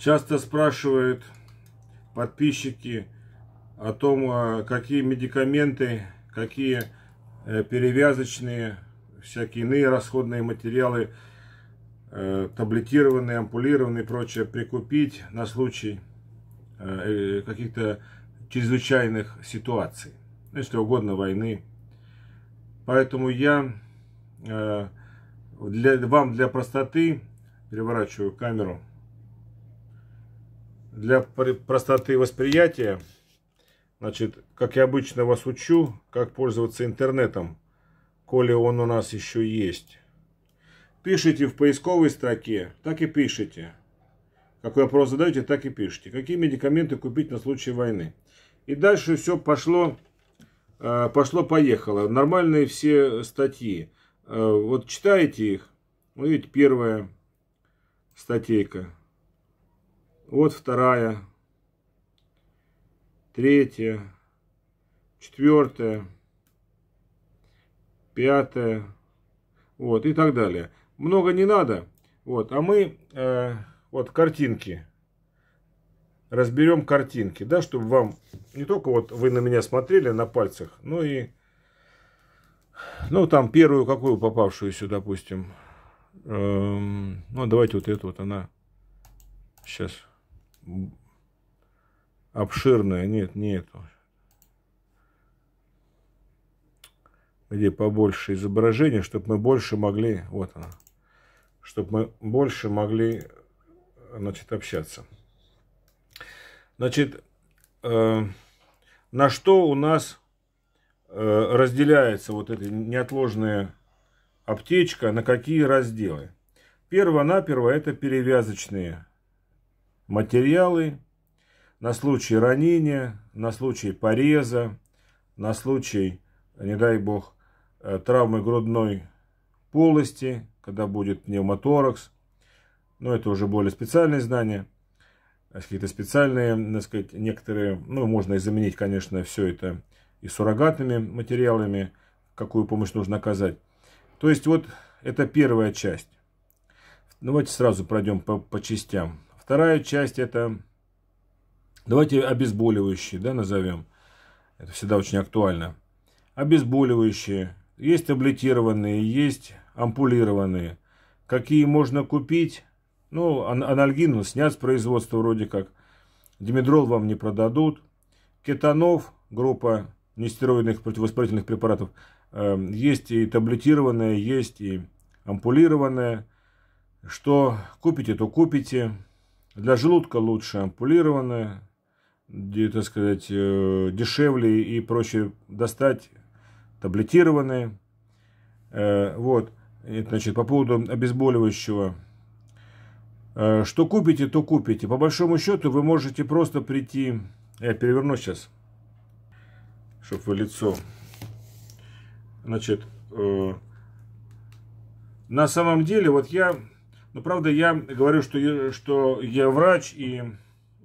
Часто спрашивают подписчики о том, а, какие медикаменты, какие э, перевязочные, всякие иные расходные материалы, э, таблетированные, ампулированные и прочее прикупить на случай э, каких-то чрезвычайных ситуаций, если угодно войны. Поэтому я для, вам для простоты переворачиваю камеру для простоты восприятия, значит, как я обычно вас учу, как пользоваться интернетом, коли он у нас еще есть. Пишите в поисковой строке, так и пишите. Какой вопрос задаете, так и пишите. Какие медикаменты купить на случай войны. И дальше все пошло, э, пошло-поехало. Нормальные все статьи. Э, вот читаете их. Вот видите, первая статейка. Вот вторая, третья, четвертая, пятая, вот и так далее. Много не надо, вот, а мы э, вот картинки разберем картинки, да, чтобы вам не только вот вы на меня смотрели на пальцах, но и, ну, там первую какую попавшуюся, допустим, эм, ну, давайте вот эту вот она, сейчас, обширная. Нет, нету. Где побольше изображения, чтобы мы больше могли... Вот она. Чтобы мы больше могли, значит, общаться. Значит, э, на что у нас э, разделяется вот эта неотложная аптечка, на какие разделы? Перво-наперво это перевязочные материалы на случай ранения, на случай пореза, на случай, не дай бог, э, травмы грудной полости, когда будет пневмоторакс. Но это уже более специальные знания. Какие-то специальные, так сказать, некоторые, ну, можно и заменить, конечно, все это и суррогатными материалами, какую помощь нужно оказать. То есть, вот это первая часть. Давайте сразу пройдем по, по частям. Вторая часть это, давайте обезболивающие, да, назовем. Это всегда очень актуально. Обезболивающие. Есть таблетированные, есть ампулированные. Какие можно купить? Ну, анальгин снят с производства вроде как. Димедрол вам не продадут. Кетанов, группа нестероидных противовоспалительных препаратов. Эм, есть и таблетированная, есть и ампулированная. Что купите, то купите. Для желудка лучше ампулированное, так сказать, э, дешевле и проще достать таблетированные. Э, вот, значит, по поводу обезболивающего. Э, что купите, то купите. По большому счету вы можете просто прийти... Я переверну сейчас, чтобы вы лицо... Значит, на самом деле, вот я но правда я говорю, что я, что я врач, и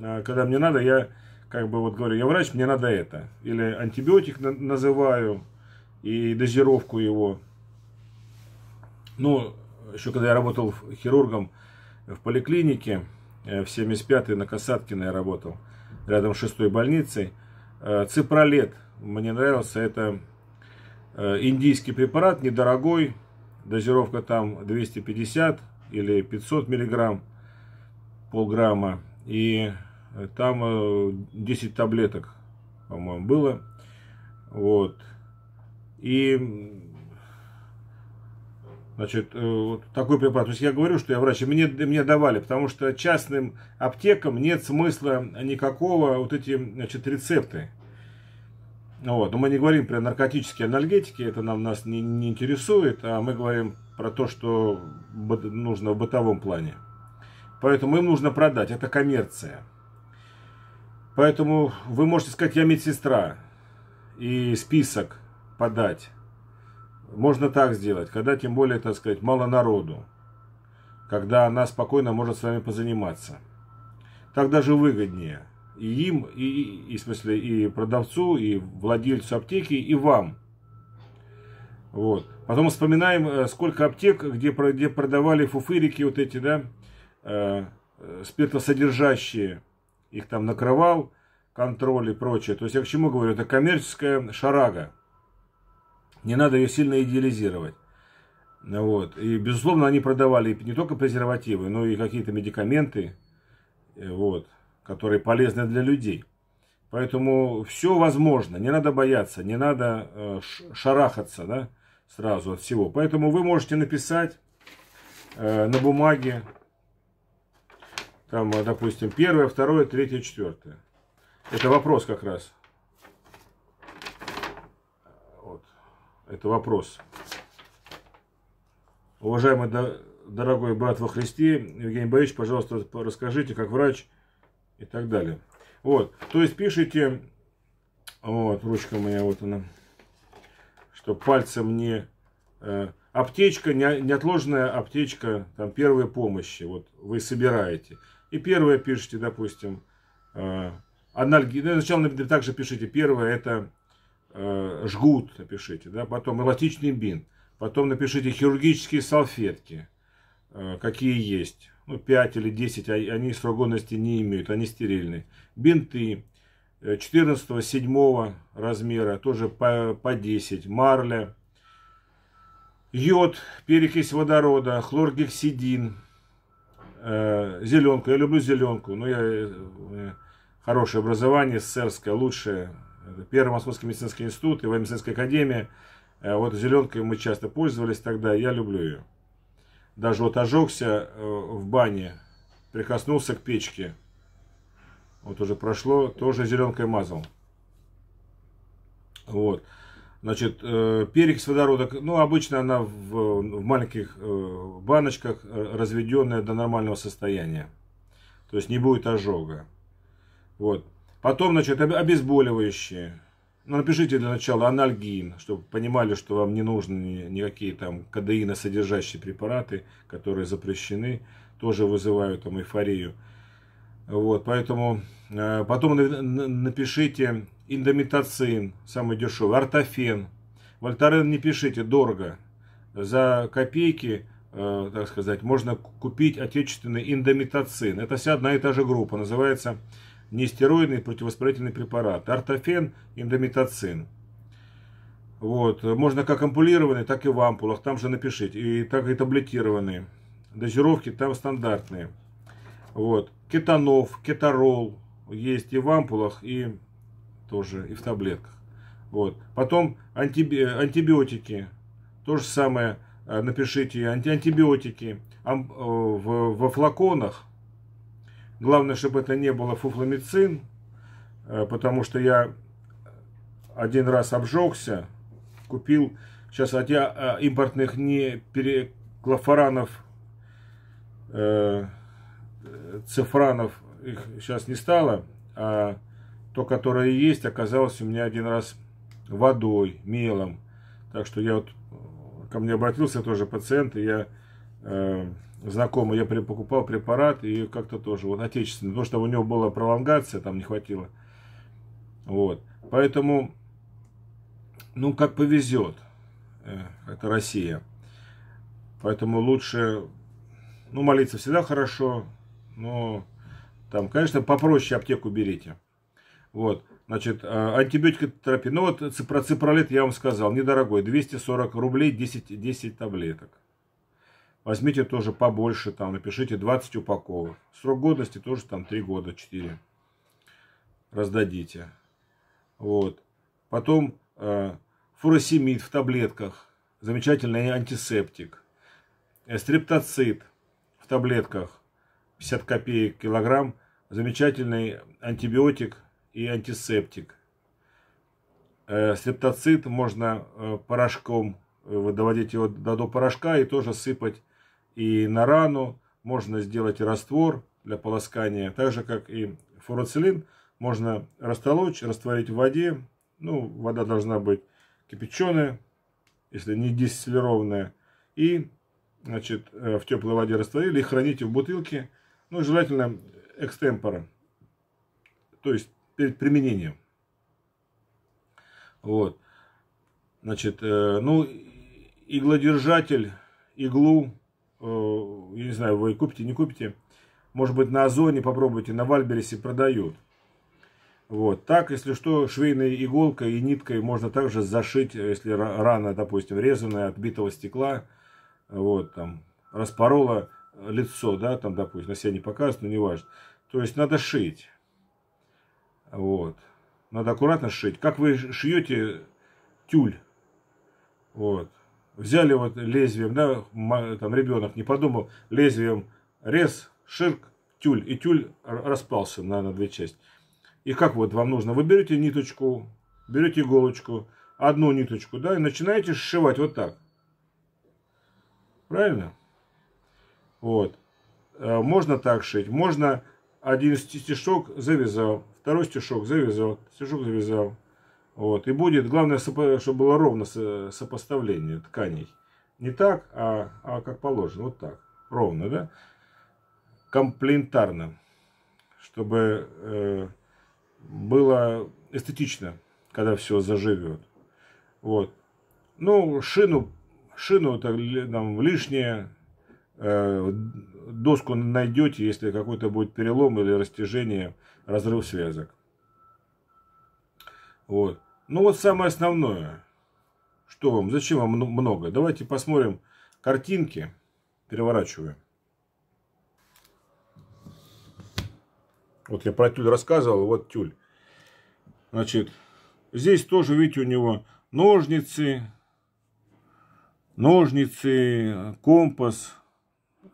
а, когда мне надо, я как бы вот говорю, я врач, мне надо это. Или антибиотик на, называю, и дозировку его. Ну, еще когда я работал хирургом в поликлинике, э, в 75-й на Касаткиной я работал, рядом с шестой больницей, э, ципролет мне нравился, это э, индийский препарат, недорогой, дозировка там 250 или 500 миллиграмм, полграмма. И там 10 э, таблеток, по-моему, было. Вот. И Значит, э, вот такой препарат. То есть я говорю, что я врач, и мне, мне давали, потому что частным аптекам нет смысла никакого вот эти значит, рецепты. Вот. Но мы не говорим про наркотические анальгетики, это нам нас не, не интересует, а мы говорим про то, что нужно в бытовом плане. Поэтому им нужно продать, это коммерция. Поэтому вы можете сказать, я медсестра, и список подать. Можно так сделать, когда тем более, так сказать, мало народу. Когда она спокойно может с вами позаниматься. Так даже выгоднее и им, и, и, и, в смысле, и продавцу, и владельцу аптеки, и вам. Вот. Потом вспоминаем, э, сколько аптек, где, где продавали фуфырики вот эти, да, э, спиртосодержащие, их там накрывал, контроль и прочее. То есть я к чему говорю? Это коммерческая шарага. Не надо ее сильно идеализировать. Вот. И, безусловно, они продавали не только презервативы, но и какие-то медикаменты, э, вот, которые полезны для людей. Поэтому все возможно, не надо бояться, не надо э, шарахаться да, сразу от всего. Поэтому вы можете написать э, на бумаге, там, допустим, первое, второе, третье, четвертое. Это вопрос как раз. Вот. Это вопрос. Уважаемый дорогой брат во Христе, Евгений Борисович, пожалуйста, расскажите, как врач и так далее. Вот, то есть пишите, вот, ручка моя, вот она, что пальцем не... Э, аптечка, не, неотложная аптечка, там, первой помощи, вот, вы собираете. И первое пишите, допустим, э, анальгин, ну, сначала также пишите, первое это э, жгут, напишите, да, потом эластичный бинт, потом напишите хирургические салфетки, э, какие есть ну, 5 или 10, а они срок годности не имеют, они стерильные. Бинты 14-7 э, размера, тоже по, по 10. Марля, йод, перекись водорода, хлоргексидин, э, зеленку. Я люблю зеленку, но я э, хорошее образование, СССРское, лучшее. Первый Московский медицинский институт и военно-медицинская академия. Э, вот зеленкой мы часто пользовались тогда, я люблю ее даже вот ожегся э, в бане, прикоснулся к печке. Вот уже прошло, тоже зеленкой мазал. Вот. Значит, э, перекись водорода, ну, обычно она в, в маленьких э, баночках разведенная до нормального состояния. То есть не будет ожога. Вот. Потом, значит, обезболивающие. Ну, напишите для начала анальгин, чтобы понимали, что вам не нужны никакие там кадеиносодержащие препараты, которые запрещены, тоже вызывают там эйфорию. Вот, поэтому э, потом напишите индомитоцин, самый дешевый, ортофен. Вольтарен не пишите, дорого. За копейки, э, так сказать, можно купить отечественный индомитоцин. Это вся одна и та же группа, называется нестероидный противовоспалительный препарат. Ортофен, индомитоцин. Вот. Можно как ампулированный, так и в ампулах. Там же напишите. И так и таблетированные. Дозировки там стандартные. Вот. Кетанов, кетарол есть и в ампулах, и тоже и в таблетках. Вот. Потом антиби антибиотики. То же самое. Э, напишите анти антибиотики э, во флаконах Главное, чтобы это не было фуфломицин, э, потому что я один раз обжегся, купил, сейчас от я э, импортных не переклофоранов, э, цифранов, их сейчас не стало, а то, которое есть, оказалось у меня один раз водой, мелом. Так что я вот, ко мне обратился тоже пациент, и я знакомый, я покупал препарат и как-то тоже, вот отечественный, потому что у него была пролонгация, там не хватило. Вот. Поэтому, ну, как повезет. Э, это Россия. Поэтому лучше, ну, молиться всегда хорошо, но там, конечно, попроще аптеку берите. Вот. Значит, а, антибиотикотерапия. Ну, вот про ципролет я вам сказал, недорогой, 240 рублей 10, 10 таблеток. Возьмите тоже побольше, там, напишите 20 упаковок. Срок годности тоже там 3 года, 4. Раздадите. Вот. Потом э, фуросемид в таблетках. Замечательный антисептик. Э, стрептоцит в таблетках. 50 копеек килограмм. Замечательный антибиотик и антисептик. Э, можно э, порошком э, доводить его до, до порошка и тоже сыпать и на рану, можно сделать раствор для полоскания, так же как и фуроцилин, можно растолочь, растворить в воде, ну, вода должна быть кипяченая, если не дистиллированная, и, значит, э, в теплой воде растворили и храните в бутылке, ну, желательно экстемпора, то есть перед применением. Вот. Значит, э, ну, иглодержатель, иглу я не знаю, вы купите, не купите, Может быть, на Озоне попробуйте, на Вальбересе продают. Вот. Так, если что, швейной иголкой и ниткой можно также зашить, если рана, допустим, резаная от битого стекла, вот, там, распорола лицо, да, там, допустим, на себя не показывает, но не важно. То есть надо шить. Вот. Надо аккуратно шить. Как вы шьете тюль. Вот. Взяли вот лезвием, да, там ребенок не подумал, лезвием рез, ширк, тюль. И тюль распался на, на две части. И как вот вам нужно? Вы берете ниточку, берете иголочку, одну ниточку, да, и начинаете сшивать вот так. Правильно? Вот. Э, можно так шить. Можно один стишок завязал, второй стишок завязал, стишок завязал. Вот. И будет, главное, чтобы было ровно сопоставление тканей. Не так, а, а как положено. Вот так. Ровно, да? Комплементарно. Чтобы э, было эстетично, когда все заживет. Вот. Ну, шину, шину это нам лишнее. Э, доску найдете, если какой-то будет перелом или растяжение, разрыв связок. Вот. Ну вот самое основное. Что вам? Зачем вам много? Давайте посмотрим картинки. Переворачиваем. Вот я про тюль рассказывал, вот тюль. Значит, здесь тоже, видите, у него ножницы, ножницы, компас,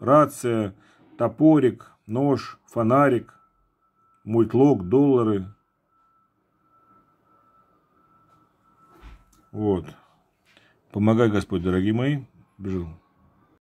рация, топорик, нож, фонарик, мультлок, доллары. Вот. Помогай, Господь, дорогие мои. Бежал.